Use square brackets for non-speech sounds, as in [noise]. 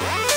Yeah. [laughs]